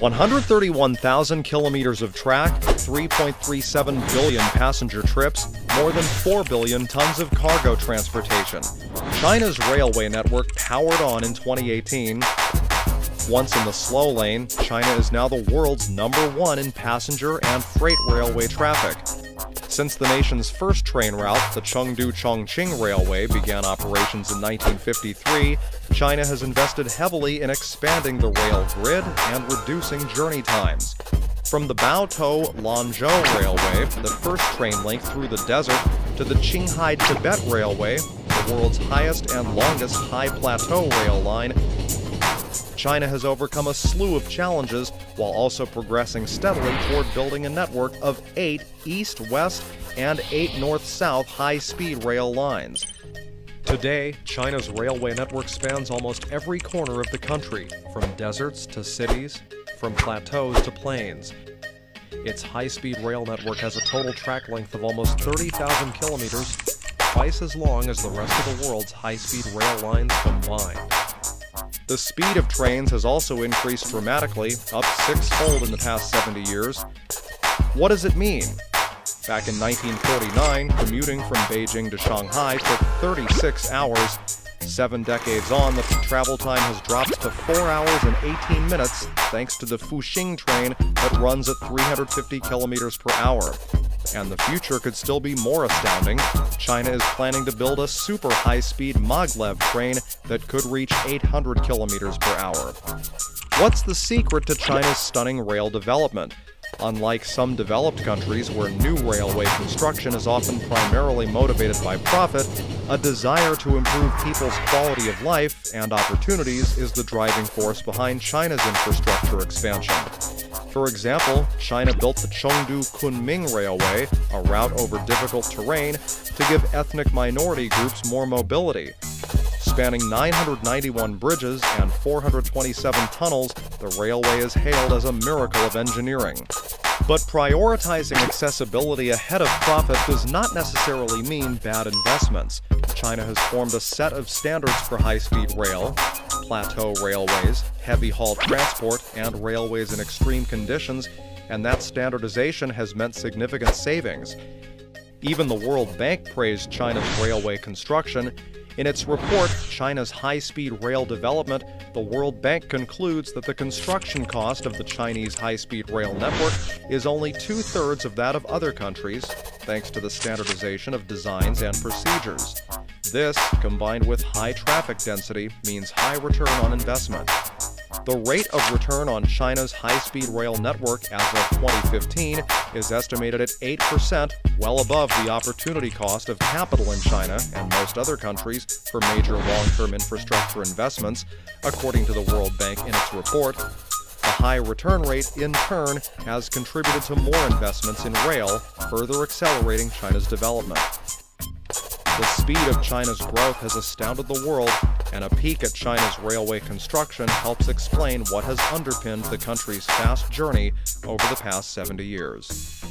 131,000 kilometers of track, 3.37 billion passenger trips, more than 4 billion tons of cargo transportation. China's railway network powered on in 2018. Once in the slow lane, China is now the world's number one in passenger and freight railway traffic. Since the nation's first train route, the Chengdu Chongqing Railway, began operations in 1953, China has invested heavily in expanding the rail grid and reducing journey times. From the Baotou Lanzhou Railway, the first train link through the desert, to the Qinghai Tibet Railway, the world's highest and longest high plateau rail line, China has overcome a slew of challenges while also progressing steadily toward building a network of eight east west and eight north south high speed rail lines. Today, China's railway network spans almost every corner of the country, from deserts to cities, from plateaus to plains. Its high speed rail network has a total track length of almost 30,000 kilometers, twice as long as the rest of the world's high speed rail lines combined. The speed of trains has also increased dramatically, up sixfold in the past 70 years. What does it mean? Back in 1949, commuting from Beijing to Shanghai took 36 hours. Seven decades on, the travel time has dropped to 4 hours and 18 minutes thanks to the Fuxing train that runs at 350 kilometers per hour. And the future could still be more astounding. China is planning to build a super high speed maglev train that could reach 800 kilometers per hour. What's the secret to China's stunning rail development? Unlike some developed countries where new railway construction is often primarily motivated by profit, a desire to improve people's quality of life and opportunities is the driving force behind China's infrastructure expansion. For example, China built the Chengdu Kunming Railway, a route over difficult terrain, to give ethnic minority groups more mobility. Spanning 991 bridges and 427 tunnels, the railway is hailed as a miracle of engineering. But prioritizing accessibility ahead of profit does not necessarily mean bad investments. China has formed a set of standards for high speed rail, plateau railways, heavy haul transport, and railways in extreme conditions, and that standardization has meant significant savings. Even the World Bank praised China's railway construction in its report, China's high speed rail development, the World Bank concludes that the construction cost of the Chinese high speed rail network is only two thirds of that of other countries, thanks to the standardization of designs and procedures. This, combined with high traffic density, means high return on investment. The rate of return on China's high speed rail network as of 2015 is estimated at 8%, well above the opportunity cost of capital in China and most other countries for major long term infrastructure investments, according to the World Bank in its report. The high return rate, in turn, has contributed to more investments in rail, further accelerating China's development. The speed of China's growth has astounded the world, and a peek at China's railway construction helps explain what has underpinned the country's fast journey over the past 70 years.